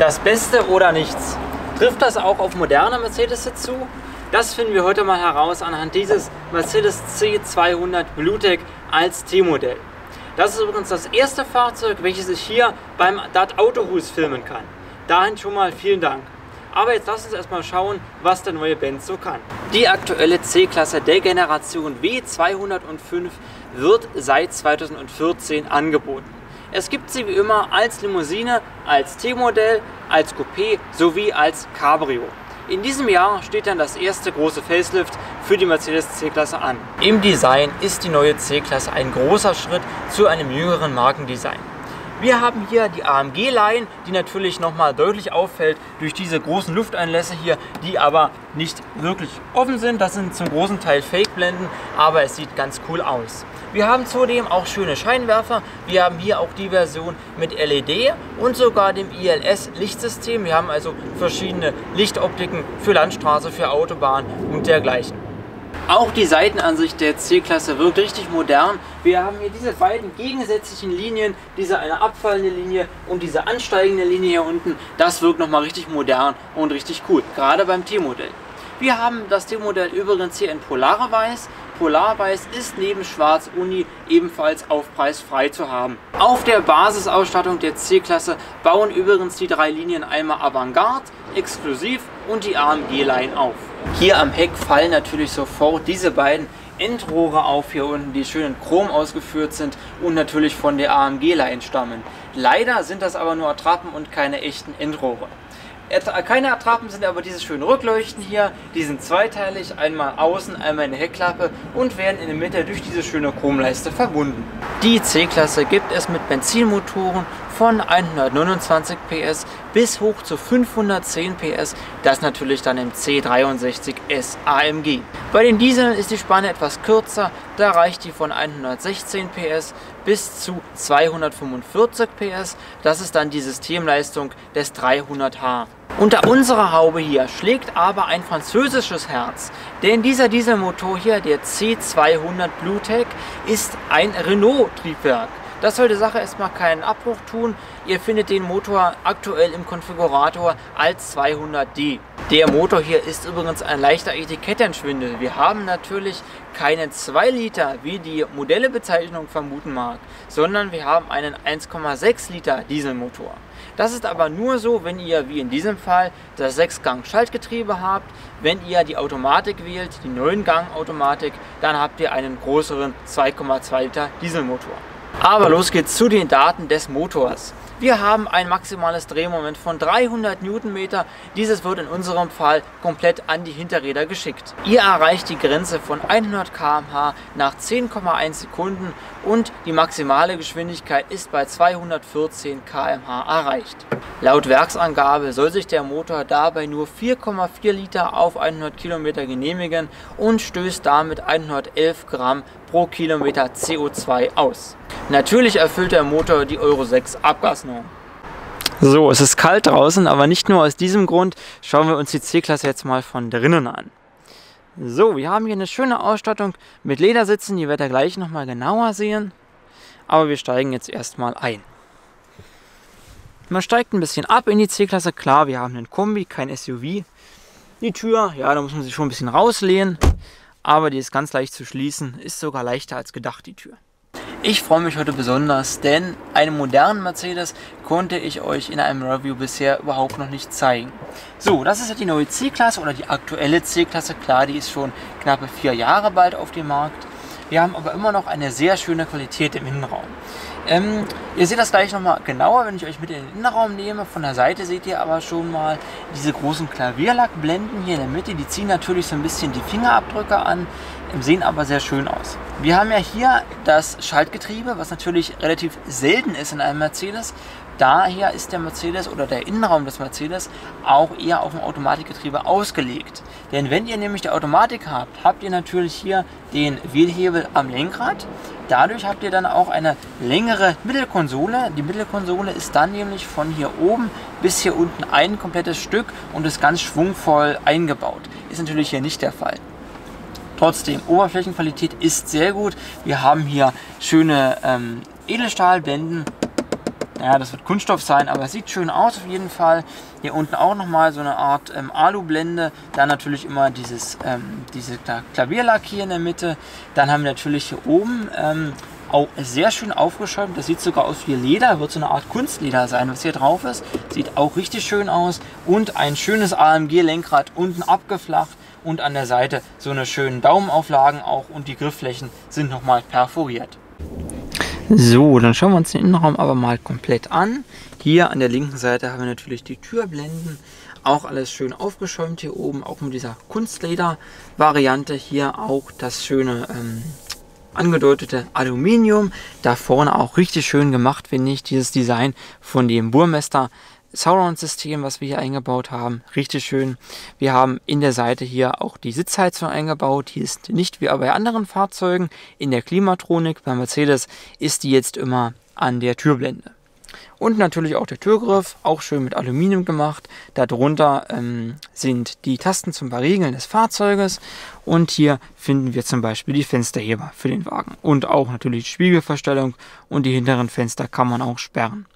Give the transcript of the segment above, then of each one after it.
Das Beste oder nichts. Trifft das auch auf moderne Mercedes zu? Das finden wir heute mal heraus anhand dieses Mercedes C200 Bluetech als T-Modell. Das ist übrigens das erste Fahrzeug, welches ich hier beim DAT Autohus filmen kann. Dahin schon mal vielen Dank. Aber jetzt lass uns erstmal schauen, was der neue Benz so kann. Die aktuelle C-Klasse der Generation W205 wird seit 2014 angeboten. Es gibt sie wie immer als Limousine, als T-Modell, als Coupé sowie als Cabrio. In diesem Jahr steht dann das erste große Facelift für die Mercedes C-Klasse an. Im Design ist die neue C-Klasse ein großer Schritt zu einem jüngeren Markendesign. Wir haben hier die AMG-Line, die natürlich nochmal deutlich auffällt durch diese großen Lufteinlässe hier, die aber nicht wirklich offen sind. Das sind zum großen Teil Fake-Blenden, aber es sieht ganz cool aus. Wir haben zudem auch schöne Scheinwerfer. Wir haben hier auch die Version mit LED und sogar dem ILS-Lichtsystem. Wir haben also verschiedene Lichtoptiken für Landstraße, für Autobahn und dergleichen. Auch die Seitenansicht der C-Klasse wirkt richtig modern. Wir haben hier diese beiden gegensätzlichen Linien, diese eine abfallende Linie und diese ansteigende Linie hier unten. Das wirkt nochmal richtig modern und richtig cool, gerade beim T-Modell. Wir haben das T-Modell übrigens hier in Polarweiß. Polarweiß ist neben Schwarz Uni ebenfalls aufpreisfrei zu haben. Auf der Basisausstattung der C-Klasse bauen übrigens die drei Linien einmal Avantgarde, Exklusiv und die AMG-Line auf. Hier am Heck fallen natürlich sofort diese beiden Endrohre auf hier unten, die schön in Chrom ausgeführt sind und natürlich von der AMG-Line stammen. Leider sind das aber nur Attrappen und keine echten Endrohre. Keine Attrappen sind aber diese schönen Rückleuchten hier. Die sind zweiteilig, einmal außen, einmal in der Heckklappe und werden in der Mitte durch diese schöne Chromleiste verbunden. Die C-Klasse gibt es mit Benzinmotoren von 129 PS bis hoch zu 510 PS, das natürlich dann im C63S AMG. Bei den Dieseln ist die Spanne etwas kürzer, da reicht die von 116 PS bis zu 245 PS, das ist dann die Systemleistung des 300H. Unter unserer Haube hier schlägt aber ein französisches Herz, denn dieser Dieselmotor hier, der C200 Bluetech, ist ein Renault-Triebwerk. Das soll der Sache erstmal keinen Abbruch tun. Ihr findet den Motor aktuell im Konfigurator als 200D. Der Motor hier ist übrigens ein leichter Etikettenschwindel. Wir haben natürlich keinen 2 Liter, wie die Modellebezeichnung vermuten mag, sondern wir haben einen 1,6 Liter Dieselmotor. Das ist aber nur so, wenn ihr, wie in diesem Fall, das 6-Gang-Schaltgetriebe habt. Wenn ihr die Automatik wählt, die 9-Gang-Automatik, dann habt ihr einen größeren 2,2 Liter Dieselmotor. Aber los geht's zu den Daten des Motors. Wir haben ein maximales Drehmoment von 300 Newtonmeter. Dieses wird in unserem Fall komplett an die Hinterräder geschickt. Ihr erreicht die Grenze von 100 km/h nach 10,1 Sekunden und die maximale Geschwindigkeit ist bei 214 km/h erreicht. Laut Werksangabe soll sich der Motor dabei nur 4,4 Liter auf 100 Kilometer genehmigen und stößt damit 111 Gramm pro Kilometer CO2 aus. Natürlich erfüllt der Motor die Euro 6 Abgasnorm. So, es ist kalt draußen, aber nicht nur aus diesem Grund. Schauen wir uns die C-Klasse jetzt mal von drinnen an. So, wir haben hier eine schöne Ausstattung mit Ledersitzen, die werdet ihr gleich nochmal genauer sehen. Aber wir steigen jetzt erstmal ein. Man steigt ein bisschen ab in die C-Klasse. Klar, wir haben einen Kombi, kein SUV. Die Tür, ja, da muss man sich schon ein bisschen rauslehnen. Aber die ist ganz leicht zu schließen, ist sogar leichter als gedacht, die Tür. Ich freue mich heute besonders, denn einen modernen Mercedes konnte ich euch in einem Review bisher überhaupt noch nicht zeigen. So, das ist die neue C-Klasse oder die aktuelle C-Klasse. Klar, die ist schon knappe vier Jahre bald auf dem Markt. Wir haben aber immer noch eine sehr schöne Qualität im Innenraum. Ähm, ihr seht das gleich nochmal genauer, wenn ich euch mit in den Innenraum nehme. Von der Seite seht ihr aber schon mal diese großen Klavierlackblenden hier in der Mitte. Die ziehen natürlich so ein bisschen die Fingerabdrücke an, sehen aber sehr schön aus. Wir haben ja hier das Schaltgetriebe, was natürlich relativ selten ist in einem Mercedes. Daher ist der Mercedes oder der Innenraum des Mercedes auch eher auf ein Automatikgetriebe ausgelegt. Denn wenn ihr nämlich die Automatik habt, habt ihr natürlich hier den Wählhebel am Lenkrad. Dadurch habt ihr dann auch eine längere Mittelkonsole. Die Mittelkonsole ist dann nämlich von hier oben bis hier unten ein komplettes Stück und ist ganz schwungvoll eingebaut. Ist natürlich hier nicht der Fall. Trotzdem, Oberflächenqualität ist sehr gut. Wir haben hier schöne ähm, Edelstahlblenden ja, das wird Kunststoff sein, aber es sieht schön aus auf jeden Fall. Hier unten auch nochmal so eine Art ähm, Alublende. Dann natürlich immer dieses, ähm, diese Klavierlack hier in der Mitte. Dann haben wir natürlich hier oben ähm, auch sehr schön aufgeschäumt. Das sieht sogar aus wie Leder, wird so eine Art Kunstleder sein, was hier drauf ist. Sieht auch richtig schön aus. Und ein schönes AMG-Lenkrad unten abgeflacht und an der Seite so eine schönen Daumenauflagen auch und die Griffflächen sind nochmal perforiert. So, dann schauen wir uns den Innenraum aber mal komplett an. Hier an der linken Seite haben wir natürlich die Türblenden. Auch alles schön aufgeschäumt hier oben, auch mit dieser Kunstleder-Variante. Hier auch das schöne ähm, angedeutete Aluminium. Da vorne auch richtig schön gemacht, finde ich, dieses Design von dem Burmester Sauron-System, was wir hier eingebaut haben. Richtig schön. Wir haben in der Seite hier auch die Sitzheizung eingebaut. Die ist nicht wie bei anderen Fahrzeugen in der Klimatronik. Bei Mercedes ist die jetzt immer an der Türblende. Und natürlich auch der Türgriff, auch schön mit Aluminium gemacht. Darunter ähm, sind die Tasten zum Verriegeln des Fahrzeuges. Und hier finden wir zum Beispiel die Fensterheber für den Wagen. Und auch natürlich die Spiegelverstellung und die hinteren Fenster kann man auch sperren.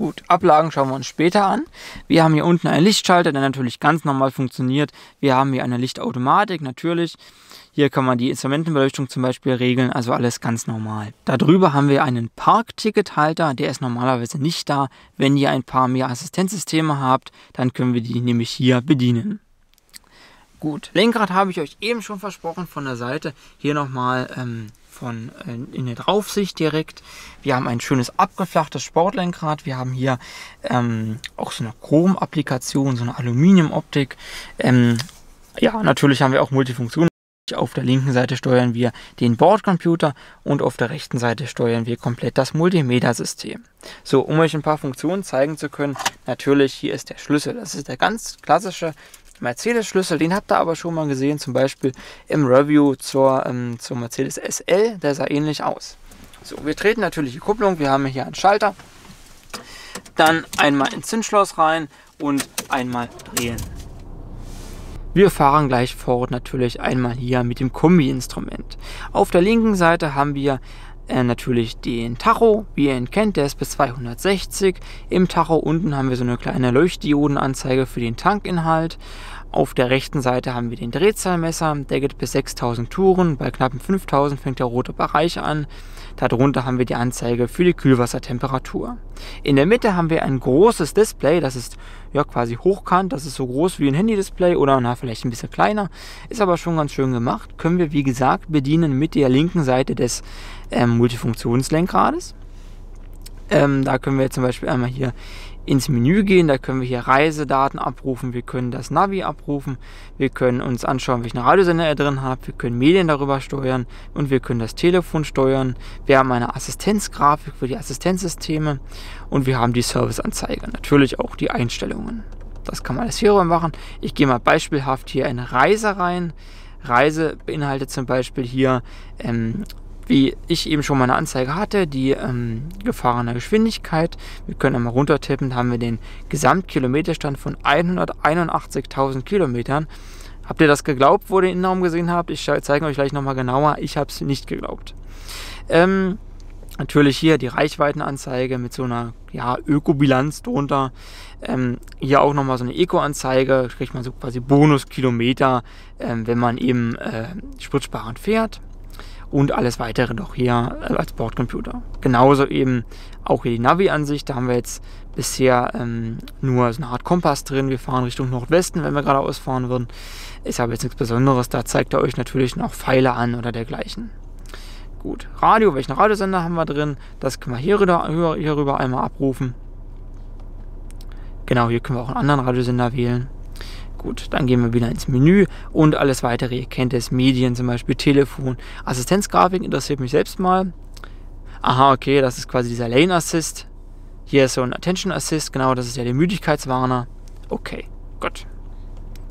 Gut, Ablagen schauen wir uns später an. Wir haben hier unten einen Lichtschalter, der natürlich ganz normal funktioniert. Wir haben hier eine Lichtautomatik, natürlich. Hier kann man die Instrumentenbeleuchtung zum Beispiel regeln, also alles ganz normal. Darüber haben wir einen Parktickethalter, der ist normalerweise nicht da. Wenn ihr ein paar mehr Assistenzsysteme habt, dann können wir die nämlich hier bedienen. Gut, Lenkrad habe ich euch eben schon versprochen von der Seite. Hier nochmal ähm, von äh, in der Draufsicht direkt. Wir haben ein schönes abgeflachtes Sportlenkrad. Wir haben hier ähm, auch so eine Chrom-Applikation, so eine Aluminium-Optik. Ähm, ja, natürlich haben wir auch Multifunktionen. Auf der linken Seite steuern wir den Bordcomputer und auf der rechten Seite steuern wir komplett das Multimedia-System. So, um euch ein paar Funktionen zeigen zu können, natürlich hier ist der Schlüssel. Das ist der ganz klassische Mercedes-Schlüssel, den habt ihr aber schon mal gesehen, zum Beispiel im Review zur, ähm, zur Mercedes SL, der sah ähnlich aus. So, wir treten natürlich die Kupplung, wir haben hier einen Schalter, dann einmal ins Zündschloss rein und einmal drehen. Wir fahren gleich fort natürlich einmal hier mit dem Kombi-Instrument. Auf der linken Seite haben wir äh, natürlich den Tacho, wie ihr ihn kennt, der ist bis 260. Im Tacho unten haben wir so eine kleine Leuchtdiodenanzeige für den Tankinhalt. Auf der rechten Seite haben wir den Drehzahlmesser, der geht bis 6000 Touren, bei knappen 5000 fängt der rote Bereich an. Darunter haben wir die Anzeige für die Kühlwassertemperatur. In der Mitte haben wir ein großes Display, das ist ja quasi hochkant, das ist so groß wie ein Handy-Display oder na, vielleicht ein bisschen kleiner, ist aber schon ganz schön gemacht. Können wir wie gesagt bedienen mit der linken Seite des ähm, Multifunktionslenkrades. Ähm, da können wir zum Beispiel einmal hier ins Menü gehen, da können wir hier Reisedaten abrufen, wir können das Navi abrufen, wir können uns anschauen, welchen Radiosender er drin hat, wir können Medien darüber steuern und wir können das Telefon steuern. Wir haben eine Assistenzgrafik für die Assistenzsysteme und wir haben die Serviceanzeige, natürlich auch die Einstellungen. Das kann man alles hierüber machen. Ich gehe mal beispielhaft hier in Reise rein. Reise beinhaltet zum Beispiel hier ähm, wie ich eben schon mal eine Anzeige hatte, die ähm, gefahrene Geschwindigkeit. Wir können einmal runtertippen, da haben wir den Gesamtkilometerstand von 181.000 Kilometern. Habt ihr das geglaubt, wo ihr den Innenraum gesehen habt? Ich zeige euch gleich nochmal genauer. Ich habe es nicht geglaubt. Ähm, natürlich hier die Reichweitenanzeige mit so einer ja, Ökobilanz drunter. Ähm, hier auch nochmal so eine Eco-Anzeige, kriegt man so quasi Bonuskilometer, ähm, wenn man eben äh, spritsparend fährt und alles weitere noch hier äh, als Bordcomputer. Genauso eben auch hier die Navi-Ansicht, da haben wir jetzt bisher ähm, nur so eine Art Kompass drin. Wir fahren Richtung Nordwesten, wenn wir geradeaus fahren würden. Ist aber jetzt nichts Besonderes, da zeigt er euch natürlich noch Pfeile an oder dergleichen. Gut, Radio, welchen Radiosender haben wir drin? Das können wir hier rüber, hier rüber einmal abrufen. Genau, hier können wir auch einen anderen Radiosender wählen. Gut, dann gehen wir wieder ins Menü und alles weitere. Ihr kennt es, Medien zum Beispiel, Telefon. Assistenzgrafik interessiert mich selbst mal. Aha, okay, das ist quasi dieser Lane Assist. Hier ist so ein Attention Assist, genau, das ist ja der Müdigkeitswarner. Okay, gut.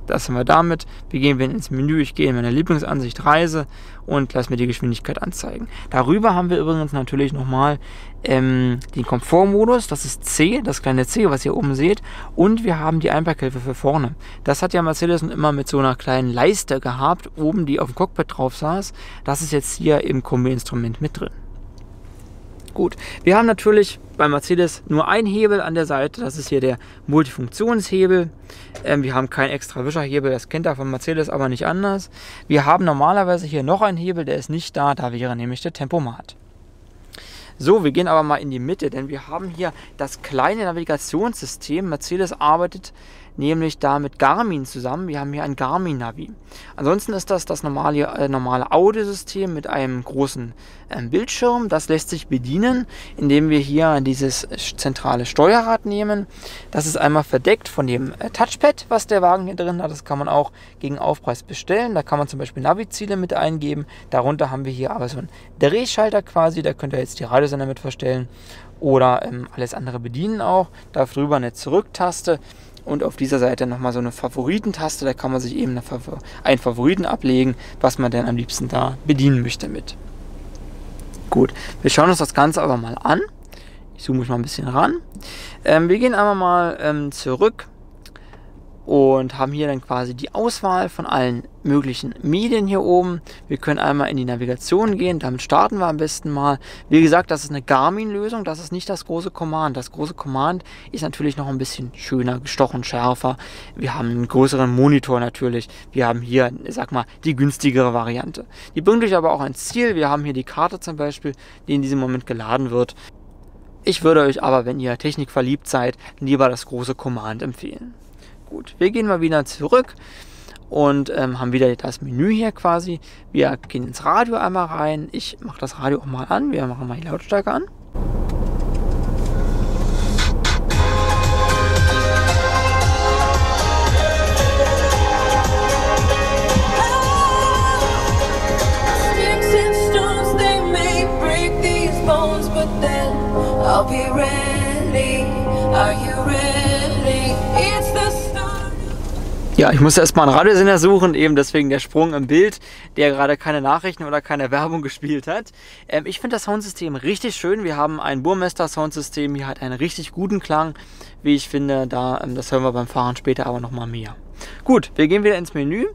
Das haben wir damit. Wir gehen wieder ins Menü. Ich gehe in meine Lieblingsansicht Reise und lasse mir die Geschwindigkeit anzeigen. Darüber haben wir übrigens natürlich nochmal ähm, den Komfortmodus. Das ist C, das kleine C, was ihr oben seht. Und wir haben die Einparkhilfe für vorne. Das hat ja Mercedes immer mit so einer kleinen Leiste gehabt, oben, die auf dem Cockpit drauf saß. Das ist jetzt hier im Kombi-Instrument mit drin. Gut, wir haben natürlich bei Mercedes nur ein Hebel an der Seite, das ist hier der Multifunktionshebel. Ähm, wir haben keinen extra Wischerhebel, das kennt ihr von Mercedes aber nicht anders. Wir haben normalerweise hier noch einen Hebel, der ist nicht da, da wäre nämlich der Tempomat. So, wir gehen aber mal in die Mitte, denn wir haben hier das kleine Navigationssystem. Mercedes arbeitet nämlich da mit Garmin zusammen. Wir haben hier ein Garmin-Navi. Ansonsten ist das das normale, äh, normale Audiosystem mit einem großen äh, Bildschirm. Das lässt sich bedienen, indem wir hier dieses zentrale Steuerrad nehmen. Das ist einmal verdeckt von dem äh, Touchpad, was der Wagen hier drin hat. Das kann man auch gegen Aufpreis bestellen. Da kann man zum Beispiel Navi-Ziele mit eingeben. Darunter haben wir hier aber so einen Drehschalter quasi. Da könnt ihr jetzt die Radiosender mit verstellen oder ähm, alles andere bedienen auch. Darüber eine Zurücktaste und auf dieser Seite nochmal so eine Favoritentaste. Da kann man sich eben einen Favoriten ablegen, was man denn am liebsten da bedienen möchte mit. Gut, wir schauen uns das Ganze aber mal an. Ich zoome mich mal ein bisschen ran. Ähm, wir gehen einmal mal ähm, zurück und haben hier dann quasi die Auswahl von allen möglichen Medien hier oben. Wir können einmal in die Navigation gehen, damit starten wir am besten mal. Wie gesagt, das ist eine Garmin-Lösung, das ist nicht das große Command. Das große Command ist natürlich noch ein bisschen schöner, gestochen, schärfer. Wir haben einen größeren Monitor natürlich. Wir haben hier, sag mal, die günstigere Variante. Die bringt euch aber auch ein Ziel. Wir haben hier die Karte zum Beispiel, die in diesem Moment geladen wird. Ich würde euch aber, wenn ihr Technik verliebt seid, lieber das große Command empfehlen. Gut, wir gehen mal wieder zurück und ähm, haben wieder das Menü hier quasi. Wir gehen ins Radio einmal rein. Ich mache das Radio auch mal an. Wir machen mal die Lautstärke an. I'll be ready. Ja, ich musste erstmal einen Radiosender suchen, eben deswegen der Sprung im Bild, der gerade keine Nachrichten oder keine Werbung gespielt hat. Ähm, ich finde das Soundsystem richtig schön. Wir haben ein Burmester-Soundsystem, hier hat einen richtig guten Klang, wie ich finde. Da, ähm, das hören wir beim Fahren später aber nochmal mehr. Gut, wir gehen wieder ins Menü.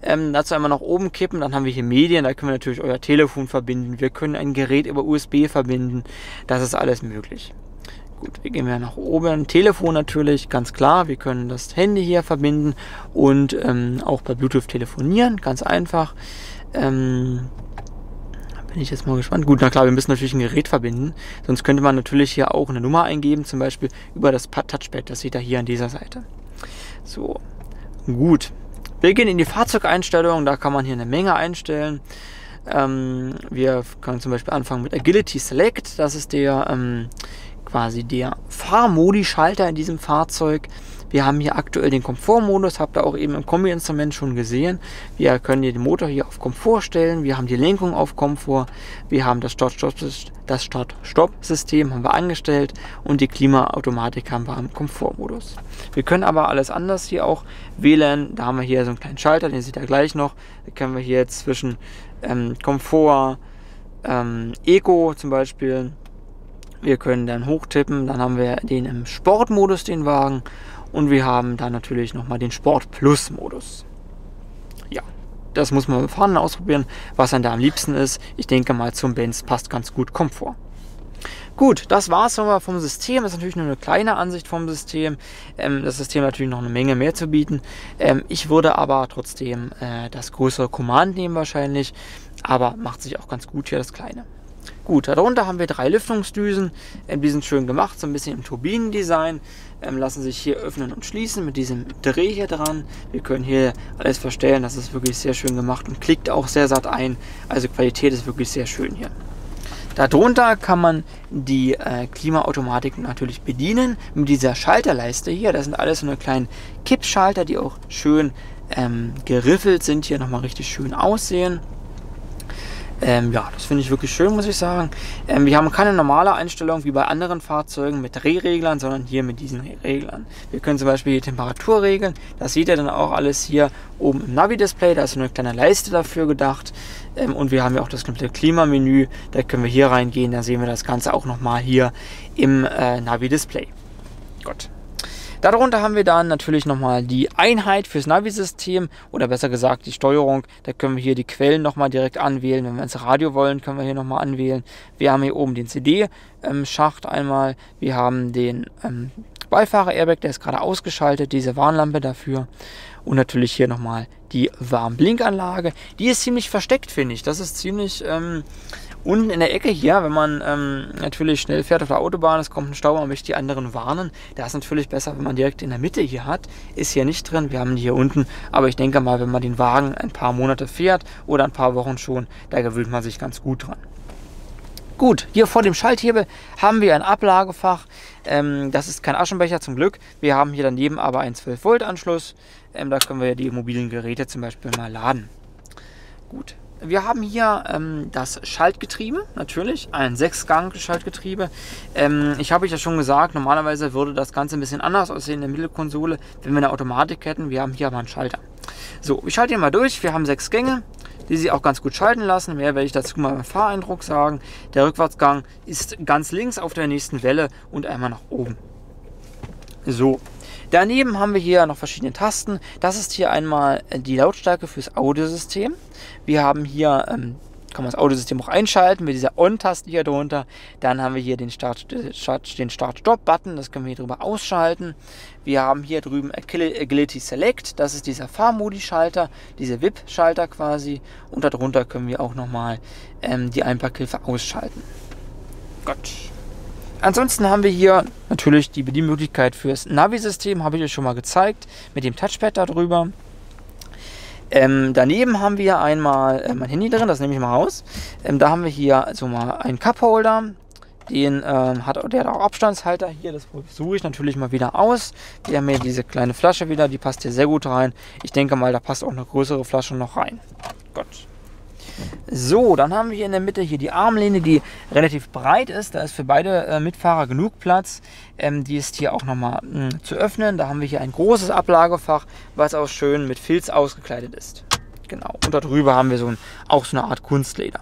Ähm, dazu einmal nach oben kippen, dann haben wir hier Medien, da können wir natürlich euer Telefon verbinden. Wir können ein Gerät über USB verbinden. Das ist alles möglich. Gut, wir gehen wieder nach oben. Telefon natürlich, ganz klar. Wir können das Handy hier verbinden und ähm, auch bei Bluetooth telefonieren, ganz einfach. Ähm, bin ich jetzt mal gespannt. Gut, na klar, wir müssen natürlich ein Gerät verbinden. Sonst könnte man natürlich hier auch eine Nummer eingeben, zum Beispiel über das Touchpad. Das seht ihr hier an dieser Seite. So, gut. Wir gehen in die Fahrzeugeinstellungen. Da kann man hier eine Menge einstellen. Ähm, wir können zum Beispiel anfangen mit Agility Select. Das ist der ähm, quasi der Fahrmodi-Schalter in diesem Fahrzeug. Wir haben hier aktuell den Komfortmodus, habt ihr auch eben im Kombi-Instrument schon gesehen. Wir können hier den Motor hier auf Komfort stellen, wir haben die Lenkung auf Komfort, wir haben das Start-Stopp-System haben wir angestellt und die Klimaautomatik haben wir im Komfortmodus. Wir können aber alles anders hier auch wählen. Da haben wir hier so einen kleinen Schalter, den seht ihr gleich noch. Da können wir hier zwischen ähm, Komfort, ähm, Eco zum Beispiel wir können dann hochtippen, dann haben wir den im Sportmodus, den Wagen. Und wir haben dann natürlich nochmal den Sport Plus Modus. Ja, das muss man beim Fahren ausprobieren, was dann da am liebsten ist. Ich denke mal, zum Benz passt ganz gut Komfort. Gut, das war es vom System. Das ist natürlich nur eine kleine Ansicht vom System. Ähm, das System hat natürlich noch eine Menge mehr zu bieten. Ähm, ich würde aber trotzdem äh, das größere Command nehmen wahrscheinlich. Aber macht sich auch ganz gut hier das kleine. Gut, darunter haben wir drei Lüftungsdüsen. Ähm, die sind schön gemacht, so ein bisschen im Turbinendesign. Ähm, lassen sich hier öffnen und schließen mit diesem Dreh hier dran. Wir können hier alles verstellen, das ist wirklich sehr schön gemacht und klickt auch sehr satt ein. Also Qualität ist wirklich sehr schön hier. Darunter kann man die äh, Klimaautomatik natürlich bedienen mit dieser Schalterleiste hier. Das sind alles so eine kleinen Kippschalter, die auch schön ähm, geriffelt sind, hier nochmal richtig schön aussehen. Ähm, ja, das finde ich wirklich schön, muss ich sagen. Ähm, wir haben keine normale Einstellung wie bei anderen Fahrzeugen mit Drehreglern, sondern hier mit diesen Reglern. Wir können zum Beispiel die Temperatur regeln. Das seht ihr dann auch alles hier oben im Navi-Display. Da ist eine kleine Leiste dafür gedacht. Ähm, und wir haben ja auch das komplette Klimamenü. Da können wir hier reingehen. Da sehen wir das Ganze auch nochmal hier im äh, Navi-Display. Gut. Darunter haben wir dann natürlich nochmal die Einheit fürs Navi-System oder besser gesagt die Steuerung. Da können wir hier die Quellen nochmal direkt anwählen. Wenn wir ins Radio wollen, können wir hier nochmal anwählen. Wir haben hier oben den CD-Schacht einmal. Wir haben den ähm, Beifahrer-Airbag, der ist gerade ausgeschaltet, diese Warnlampe dafür. Und natürlich hier nochmal die Warnblinkanlage. Die ist ziemlich versteckt, finde ich. Das ist ziemlich ähm, unten in der Ecke hier, wenn man ähm, natürlich schnell fährt auf der Autobahn, es kommt ein Stau, man möchte die anderen warnen. Da ist natürlich besser, wenn man direkt in der Mitte hier hat. Ist hier nicht drin, wir haben die hier unten. Aber ich denke mal, wenn man den Wagen ein paar Monate fährt oder ein paar Wochen schon, da gewöhnt man sich ganz gut dran. Gut, hier vor dem Schalthebel haben wir ein Ablagefach. Ähm, das ist kein Aschenbecher zum Glück. Wir haben hier daneben aber einen 12 Volt Anschluss. Ähm, da können wir die mobilen Geräte zum Beispiel mal laden. Gut, wir haben hier ähm, das Schaltgetriebe, natürlich, ein 6-Gang-Schaltgetriebe. Ähm, ich habe euch ja schon gesagt, normalerweise würde das Ganze ein bisschen anders aussehen in der Mittelkonsole, wenn wir eine Automatik hätten. Wir haben hier aber einen Schalter. So, ich schalte hier mal durch. Wir haben sechs Gänge, die sich auch ganz gut schalten lassen. Mehr werde ich dazu mal beim Fahreindruck sagen. Der Rückwärtsgang ist ganz links auf der nächsten Welle und einmal nach oben. So, Daneben haben wir hier noch verschiedene Tasten. Das ist hier einmal die Lautstärke fürs Audiosystem. Wir haben hier, ähm, kann man das Audiosystem auch einschalten mit dieser On-Taste hier drunter. Dann haben wir hier den Start-Stop-Button, das können wir hier drüber ausschalten. Wir haben hier drüben Agility Select, das ist dieser Fahrmodi-Schalter, diese VIP-Schalter quasi. Und darunter können wir auch nochmal ähm, die Einparkhilfe ausschalten. Gott. Ansonsten haben wir hier natürlich die Bedienmöglichkeit fürs Navi-System, habe ich euch schon mal gezeigt, mit dem Touchpad darüber. Ähm, daneben haben wir einmal äh, mein Handy drin, das nehme ich mal raus. Ähm, da haben wir hier also mal einen Cup-Holder, den ähm, hat der hat auch Abstandshalter hier, das suche ich natürlich mal wieder aus. Wir haben hier diese kleine Flasche wieder, die passt hier sehr gut rein. Ich denke mal, da passt auch eine größere Flasche noch rein. Gott. So, dann haben wir hier in der Mitte hier die Armlehne, die relativ breit ist. Da ist für beide äh, Mitfahrer genug Platz. Ähm, die ist hier auch nochmal hm, zu öffnen. Da haben wir hier ein großes Ablagefach, was auch schön mit Filz ausgekleidet ist. Genau. Und darüber haben wir so ein, auch so eine Art Kunstleder.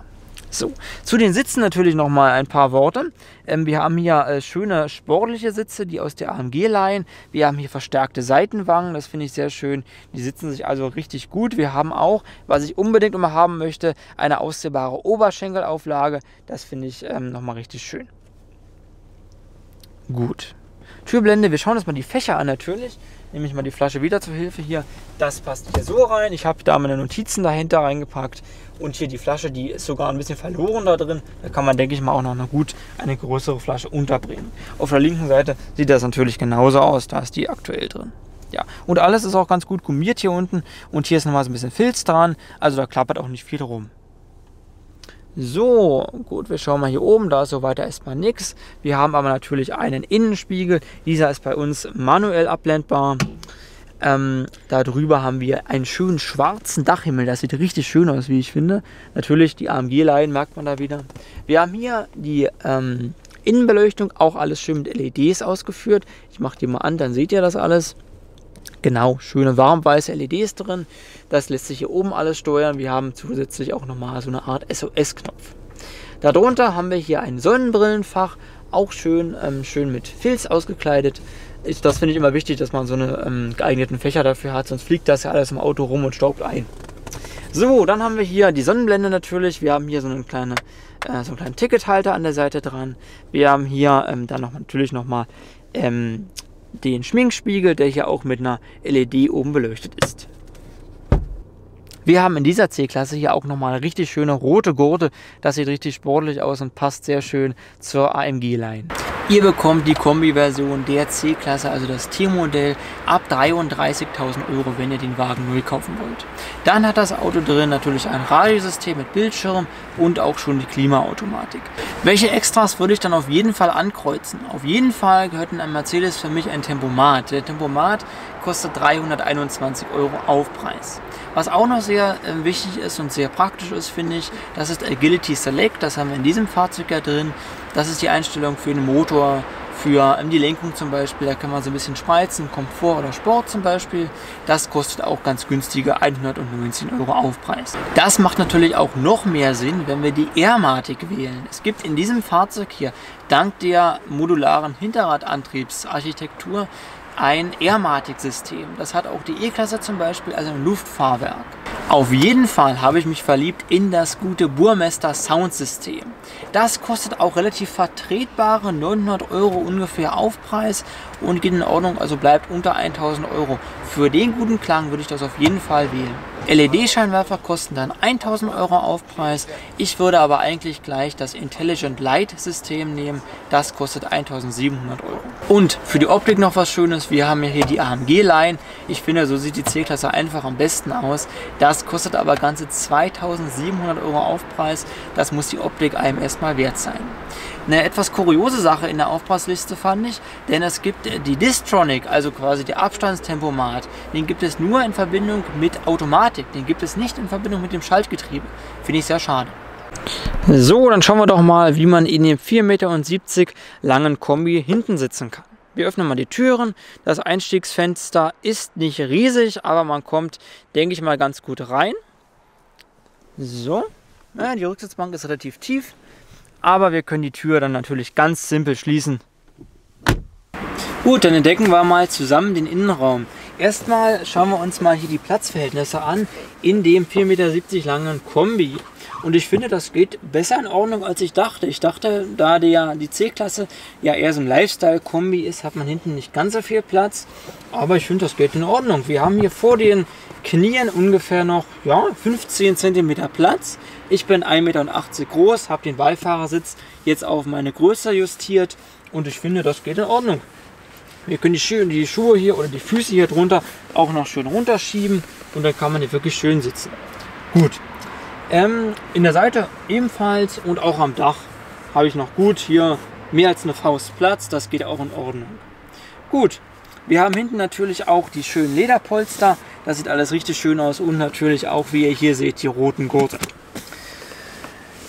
So, zu den Sitzen natürlich nochmal ein paar Worte. Ähm, wir haben hier äh, schöne sportliche Sitze, die aus der AMG leihen. Wir haben hier verstärkte Seitenwangen, das finde ich sehr schön. Die sitzen sich also richtig gut. Wir haben auch, was ich unbedingt immer haben möchte, eine ausziehbare Oberschenkelauflage. Das finde ich ähm, nochmal richtig schön. Gut. Türblende, wir schauen uns mal die Fächer an natürlich nehme ich mal die Flasche wieder zur Hilfe hier. Das passt hier so rein. Ich habe da meine Notizen dahinter reingepackt. Und hier die Flasche, die ist sogar ein bisschen verloren da drin. Da kann man, denke ich mal, auch noch eine gut eine größere Flasche unterbringen. Auf der linken Seite sieht das natürlich genauso aus. Da ist die aktuell drin. Ja, und alles ist auch ganz gut gummiert hier unten. Und hier ist nochmal so ein bisschen Filz dran. Also da klappert auch nicht viel rum. So, gut, wir schauen mal hier oben, da ist so weiter erstmal nichts. Wir haben aber natürlich einen Innenspiegel. Dieser ist bei uns manuell abblendbar. Ähm, darüber haben wir einen schönen schwarzen Dachhimmel. Das sieht richtig schön aus, wie ich finde. Natürlich, die AMG-Leinen merkt man da wieder. Wir haben hier die ähm, Innenbeleuchtung, auch alles schön mit LEDs ausgeführt. Ich mache die mal an, dann seht ihr das alles. Genau, schöne warmweiße LEDs drin. Das lässt sich hier oben alles steuern. Wir haben zusätzlich auch nochmal so eine Art SOS-Knopf. Darunter haben wir hier ein Sonnenbrillenfach, auch schön, ähm, schön mit Filz ausgekleidet. Ich, das finde ich immer wichtig, dass man so eine ähm, geeigneten Fächer dafür hat, sonst fliegt das ja alles im Auto rum und staubt ein. So, dann haben wir hier die Sonnenblende natürlich. Wir haben hier so, eine kleine, äh, so einen kleinen Tickethalter an der Seite dran. Wir haben hier ähm, dann noch, natürlich nochmal ähm, den Schminkspiegel, der hier auch mit einer LED oben beleuchtet ist. Wir haben in dieser C-Klasse hier auch nochmal eine richtig schöne rote Gurte. Das sieht richtig sportlich aus und passt sehr schön zur AMG-Line. Ihr bekommt die Kombi-Version der C-Klasse, also das Tiermodell, ab 33.000 Euro, wenn ihr den Wagen neu kaufen wollt. Dann hat das Auto drin natürlich ein Radiosystem mit Bildschirm und auch schon die Klimaautomatik. Welche Extras würde ich dann auf jeden Fall ankreuzen? Auf jeden Fall gehört in einem Mercedes für mich ein Tempomat. Der Tempomat kostet 321 Euro Aufpreis. Was auch noch sehr äh, wichtig ist und sehr praktisch ist, finde ich, das ist Agility Select. Das haben wir in diesem Fahrzeug ja drin. Das ist die Einstellung für den Motor, für ähm, die Lenkung zum Beispiel. Da kann man so ein bisschen spreizen, Komfort oder Sport zum Beispiel. Das kostet auch ganz günstige 119 Euro Aufpreis. Das macht natürlich auch noch mehr Sinn, wenn wir die Airmatic wählen. Es gibt in diesem Fahrzeug hier dank der modularen Hinterradantriebsarchitektur ein Airmatic-System. Das hat auch die E-Klasse zum Beispiel, also ein Luftfahrwerk. Auf jeden Fall habe ich mich verliebt in das gute Burmester Soundsystem. Das kostet auch relativ vertretbare 900 Euro ungefähr Aufpreis und geht in Ordnung, also bleibt unter 1000 Euro. Für den guten Klang würde ich das auf jeden Fall wählen. LED-Scheinwerfer kosten dann 1000 Euro Aufpreis. Ich würde aber eigentlich gleich das Intelligent Light System nehmen. Das kostet 1700 Euro. Und für die Optik noch was Schönes. Wir haben ja hier die AMG-Line. Ich finde, so sieht die C-Klasse einfach am besten aus. Das kostet aber ganze 2700 Euro Aufpreis. Das muss die Optik einem erstmal wert sein. Eine etwas kuriose Sache in der Aufpreisliste fand ich, denn es gibt die Distronic, also quasi der Abstandstempomat, den gibt es nur in Verbindung mit Automatik, den gibt es nicht in Verbindung mit dem Schaltgetriebe. Finde ich sehr schade. So, dann schauen wir doch mal, wie man in dem 4,70 Meter langen Kombi hinten sitzen kann. Wir öffnen mal die Türen. Das Einstiegsfenster ist nicht riesig, aber man kommt, denke ich mal, ganz gut rein. So, ja, die Rücksitzbank ist relativ tief. Aber wir können die Tür dann natürlich ganz simpel schließen. Gut, dann entdecken wir mal zusammen den Innenraum. Erstmal schauen wir uns mal hier die Platzverhältnisse an in dem 4,70 Meter langen Kombi. Und ich finde, das geht besser in Ordnung, als ich dachte. Ich dachte, da der, die C-Klasse ja eher so ein Lifestyle-Kombi ist, hat man hinten nicht ganz so viel Platz. Aber ich finde, das geht in Ordnung. Wir haben hier vor den Knien ungefähr noch ja, 15 cm Platz. Ich bin 1,80 Meter groß, habe den Beifahrersitz jetzt auf meine Größe justiert und ich finde, das geht in Ordnung. Wir können die, Schu die Schuhe hier oder die Füße hier drunter auch noch schön runterschieben und dann kann man hier wirklich schön sitzen. Gut. Ähm, in der Seite ebenfalls und auch am Dach habe ich noch gut hier mehr als eine Faust Platz. Das geht auch in Ordnung. Gut. Wir haben hinten natürlich auch die schönen Lederpolster. Das sieht alles richtig schön aus und natürlich auch, wie ihr hier seht, die roten Gurte.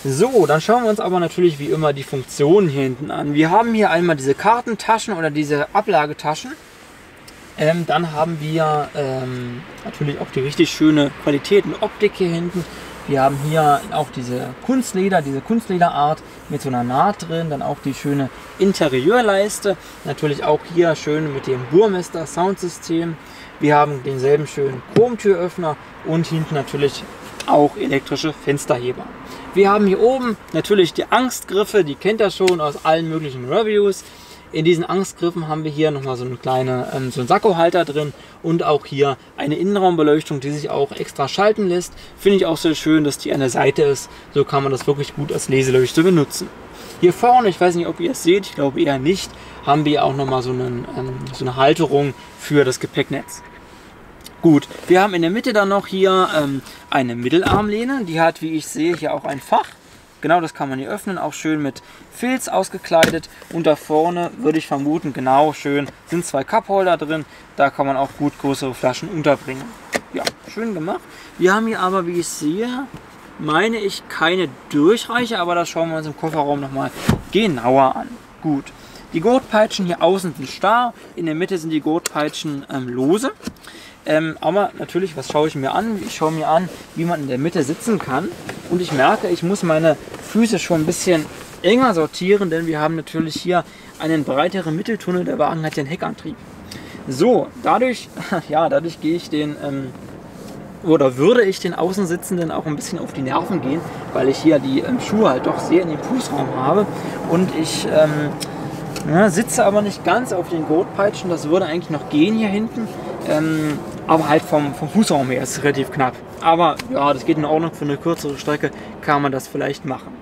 So, dann schauen wir uns aber natürlich wie immer die Funktionen hier hinten an. Wir haben hier einmal diese Kartentaschen oder diese Ablagetaschen. Ähm, dann haben wir ähm, natürlich auch die richtig schöne Qualität und Optik hier hinten. Wir haben hier auch diese Kunstleder, diese Kunstlederart mit so einer Naht drin. Dann auch die schöne Interieurleiste. Natürlich auch hier schön mit dem Burmester Soundsystem. Wir haben denselben schönen Chromtüröffner und hinten natürlich auch elektrische Fensterheber. Wir haben hier oben natürlich die Angstgriffe, die kennt ihr schon aus allen möglichen Reviews. In diesen Angstgriffen haben wir hier nochmal so eine kleine, ähm, so einen Sakkohalter drin und auch hier eine Innenraumbeleuchtung, die sich auch extra schalten lässt. Finde ich auch sehr schön, dass die an der Seite ist. So kann man das wirklich gut als Leseleuchte benutzen. Hier vorne, ich weiß nicht, ob ihr es seht, ich glaube eher nicht, haben wir auch nochmal so, einen, ähm, so eine Halterung für das Gepäcknetz. Gut, wir haben in der Mitte dann noch hier ähm, eine Mittelarmlehne. Die hat, wie ich sehe, hier auch ein Fach. Genau, das kann man hier öffnen, auch schön mit Filz ausgekleidet. Und da vorne würde ich vermuten, genau schön, sind zwei Cupholder drin. Da kann man auch gut größere Flaschen unterbringen. Ja, schön gemacht. Wir haben hier aber, wie ich sehe, meine ich, keine Durchreiche, aber das schauen wir uns im Kofferraum nochmal genauer an. Gut. Die Gurtpeitschen hier außen sind starr, in der Mitte sind die Gurtpeitschen ähm, lose. Ähm, aber natürlich, was schaue ich mir an? Ich schaue mir an, wie man in der Mitte sitzen kann. Und ich merke, ich muss meine Füße schon ein bisschen enger sortieren, denn wir haben natürlich hier einen breiteren Mitteltunnel. Der Wagen hat den Heckantrieb. So, dadurch, ja, dadurch gehe ich den, ähm, oder würde ich den Außensitzenden auch ein bisschen auf die Nerven gehen, weil ich hier die ähm, Schuhe halt doch sehr in den Fußraum habe und ich ähm, ja, sitze aber nicht ganz auf den Gurtpeitschen. Das würde eigentlich noch gehen hier hinten. Ähm, aber halt vom, vom Fußraum her ist es relativ knapp. Aber ja, das geht in Ordnung. Für eine kürzere Strecke kann man das vielleicht machen.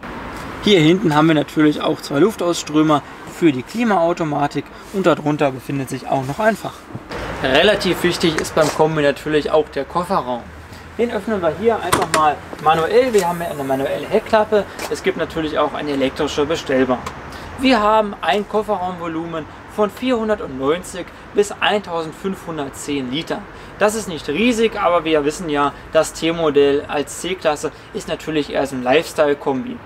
Hier hinten haben wir natürlich auch zwei Luftausströmer für die Klimaautomatik und darunter befindet sich auch noch ein Fach. Relativ wichtig ist beim Kombi natürlich auch der Kofferraum. Den öffnen wir hier einfach mal manuell. Wir haben ja eine manuelle Heckklappe. Es gibt natürlich auch eine elektrische bestellbar. Wir haben ein Kofferraumvolumen von 490 bis 1510 Liter. Das ist nicht riesig, aber wir wissen ja, das T-Modell als C-Klasse ist natürlich eher so ein Lifestyle-Kombi.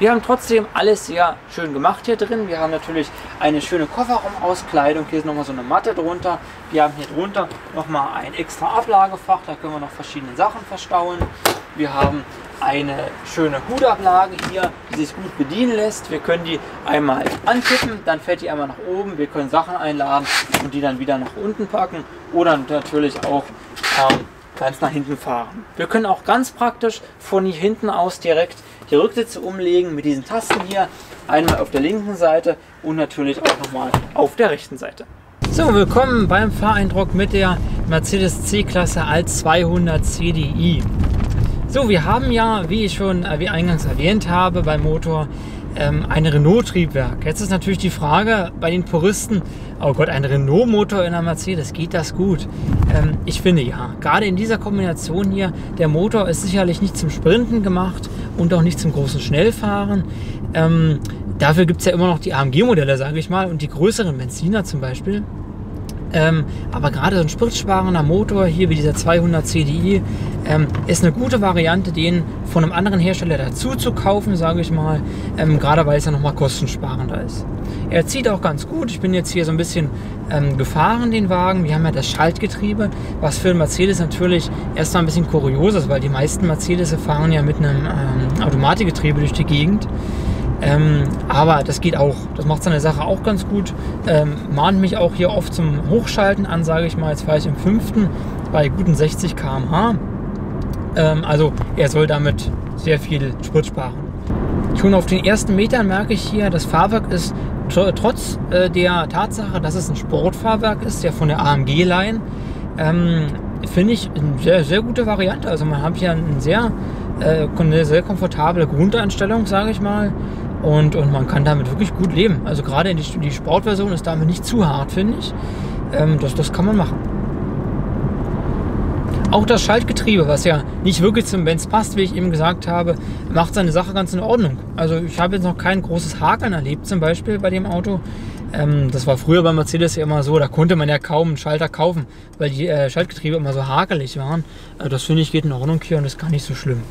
Wir haben trotzdem alles sehr schön gemacht hier drin. Wir haben natürlich eine schöne Kofferraumauskleidung. Hier ist nochmal so eine Matte drunter. Wir haben hier drunter nochmal ein extra Ablagefach. Da können wir noch verschiedene Sachen verstauen. Wir haben eine schöne Hutablage hier, die sich gut bedienen lässt. Wir können die einmal ankippen, dann fällt die einmal nach oben. Wir können Sachen einladen und die dann wieder nach unten packen oder natürlich auch ähm, ganz nach hinten fahren. Wir können auch ganz praktisch von hier hinten aus direkt die Rücksitze umlegen mit diesen Tasten hier. Einmal auf der linken Seite und natürlich auch nochmal auf der rechten Seite. So, willkommen beim Fahreindruck mit der Mercedes C-Klasse als 200 CDI. So, wir haben ja, wie ich schon äh, wie eingangs erwähnt habe, beim Motor ähm, ein Renault-Triebwerk. Jetzt ist natürlich die Frage bei den Puristen, oh Gott, ein Renault-Motor in einer Mercedes, geht das gut? Ähm, ich finde ja. Gerade in dieser Kombination hier, der Motor ist sicherlich nicht zum Sprinten gemacht und auch nicht zum großen Schnellfahren. Ähm, dafür gibt es ja immer noch die AMG-Modelle, sage ich mal, und die größeren Benziner zum Beispiel. Ähm, aber gerade so ein spritsparender Motor hier wie dieser 200 CDI ähm, ist eine gute Variante, den von einem anderen Hersteller dazu zu kaufen, sage ich mal. Ähm, gerade weil es ja nochmal kostensparender ist. Er zieht auch ganz gut. Ich bin jetzt hier so ein bisschen ähm, gefahren, den Wagen. Wir haben ja das Schaltgetriebe, was für einen Mercedes natürlich erstmal ein bisschen kurios ist, weil die meisten Mercedes fahren ja mit einem ähm, Automatikgetriebe durch die Gegend. Ähm, aber das geht auch. Das macht seine Sache auch ganz gut. Ähm, mahnt mich auch hier oft zum Hochschalten an, sage ich mal. Jetzt fahre ich im fünften bei guten 60 km/h. Ähm, also er soll damit sehr viel Sprit sparen. Schon auf den ersten Metern merke ich hier, das Fahrwerk ist tr trotz äh, der Tatsache, dass es ein Sportfahrwerk ist, der von der AMG-Line, ähm, finde ich eine sehr, sehr gute Variante. Also man hat hier ein sehr, äh, eine sehr komfortable Grundeinstellung, sage ich mal. Und, und man kann damit wirklich gut leben. Also gerade die, die Sportversion ist damit nicht zu hart, finde ich. Ähm, das, das kann man machen. Auch das Schaltgetriebe, was ja nicht wirklich zum Benz passt, wie ich eben gesagt habe, macht seine Sache ganz in Ordnung. Also ich habe jetzt noch kein großes Haken erlebt, zum Beispiel bei dem Auto. Ähm, das war früher bei Mercedes ja immer so, da konnte man ja kaum einen Schalter kaufen, weil die äh, Schaltgetriebe immer so hakelig waren. Also das finde ich geht in Ordnung hier und ist gar nicht so schlimm.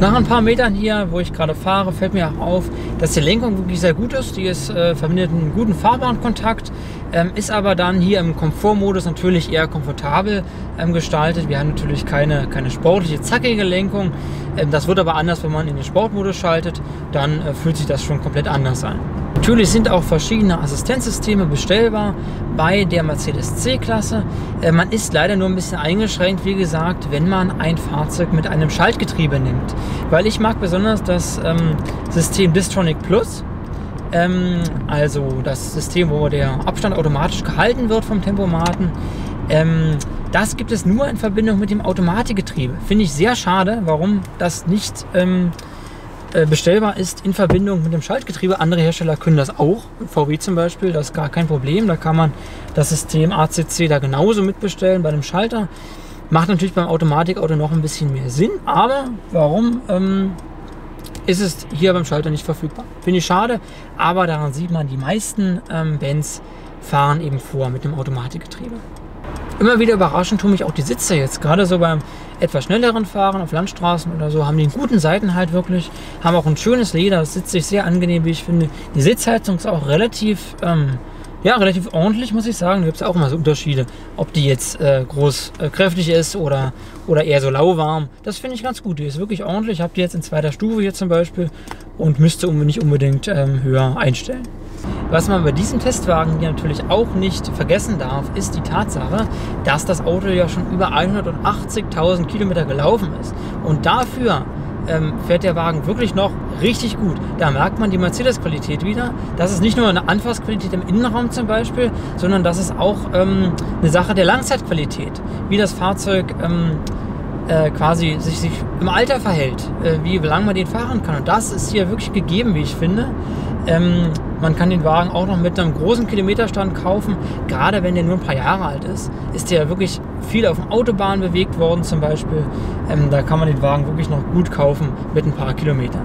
Nach ein paar Metern hier, wo ich gerade fahre, fällt mir auf, dass die Lenkung wirklich sehr gut ist. Die ist äh, verbindet einen guten Fahrbahnkontakt, ähm, ist aber dann hier im Komfortmodus natürlich eher komfortabel ähm, gestaltet. Wir haben natürlich keine, keine sportliche, zackige Lenkung. Ähm, das wird aber anders, wenn man in den Sportmodus schaltet. Dann äh, fühlt sich das schon komplett anders an. Natürlich sind auch verschiedene Assistenzsysteme bestellbar bei der Mercedes C-Klasse. Äh, man ist leider nur ein bisschen eingeschränkt, wie gesagt, wenn man ein Fahrzeug mit einem Schaltgetriebe nimmt. Weil ich mag besonders das ähm, System Distronic Plus. Ähm, also das System, wo der Abstand automatisch gehalten wird vom Tempomaten. Ähm, das gibt es nur in Verbindung mit dem Automatikgetriebe. Finde ich sehr schade, warum das nicht ähm, äh, bestellbar ist in Verbindung mit dem Schaltgetriebe. Andere Hersteller können das auch. VW zum Beispiel, das ist gar kein Problem. Da kann man das System ACC da genauso mitbestellen bei dem Schalter. Macht natürlich beim Automatikauto noch ein bisschen mehr Sinn, aber warum ähm, ist es hier beim Schalter nicht verfügbar? Finde ich schade, aber daran sieht man, die meisten ähm, Bands fahren eben vor mit dem Automatikgetriebe. Immer wieder überraschend tun mich auch die Sitze jetzt. Gerade so beim etwas schnelleren Fahren auf Landstraßen oder so haben die einen guten Seitenhalt wirklich. Haben auch ein schönes Leder. Das sitzt sich sehr angenehm, wie ich finde. Die Sitzheizung ist auch relativ, ähm, ja, relativ ordentlich, muss ich sagen. Da gibt es auch immer so Unterschiede. Ob die jetzt äh, groß äh, kräftig ist oder, oder eher so lauwarm. Das finde ich ganz gut. Die ist wirklich ordentlich. Ich habe die jetzt in zweiter Stufe hier zum Beispiel und müsste nicht unbedingt ähm, höher einstellen. Was man bei diesem Testwagen hier natürlich auch nicht vergessen darf, ist die Tatsache, dass das Auto ja schon über 180.000 Kilometer gelaufen ist. Und dafür ähm, fährt der Wagen wirklich noch richtig gut. Da merkt man die Mercedes-Qualität wieder. Das ist nicht nur eine Anfassqualität im Innenraum zum Beispiel, sondern das ist auch ähm, eine Sache der Langzeitqualität. Wie das Fahrzeug ähm, äh, quasi sich, sich, im Alter verhält, äh, wie lange man den fahren kann. Und das ist hier wirklich gegeben, wie ich finde. Ähm, man kann den Wagen auch noch mit einem großen Kilometerstand kaufen. Gerade wenn der nur ein paar Jahre alt ist, ist der wirklich viel auf dem Autobahn bewegt worden zum Beispiel. Ähm, da kann man den Wagen wirklich noch gut kaufen mit ein paar Kilometern.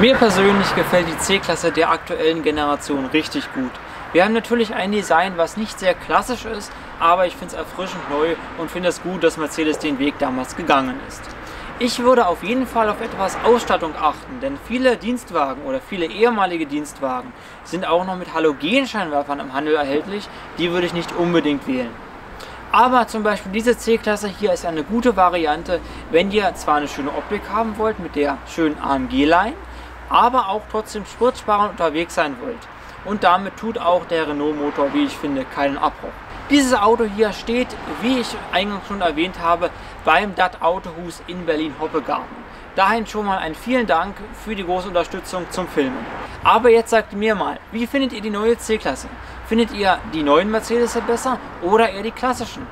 Mir persönlich gefällt die C-Klasse der aktuellen Generation richtig gut. Wir haben natürlich ein Design, was nicht sehr klassisch ist, aber ich finde es erfrischend neu und finde es gut, dass Mercedes den Weg damals gegangen ist. Ich würde auf jeden Fall auf etwas Ausstattung achten, denn viele Dienstwagen oder viele ehemalige Dienstwagen sind auch noch mit Halogenscheinwerfern im Handel erhältlich. Die würde ich nicht unbedingt wählen. Aber zum Beispiel diese C-Klasse hier ist eine gute Variante, wenn ihr zwar eine schöne Optik haben wollt mit der schönen AMG-Line, aber auch trotzdem spritzsparend unterwegs sein wollt. Und damit tut auch der Renault-Motor, wie ich finde, keinen Abbruch. Dieses Auto hier steht, wie ich eingangs schon erwähnt habe, beim DAT Autohus in Berlin-Hoppegarten. Dahin schon mal einen vielen Dank für die große Unterstützung zum Filmen. Aber jetzt sagt mir mal, wie findet ihr die neue C-Klasse? Findet ihr die neuen Mercedes besser oder eher die klassischen?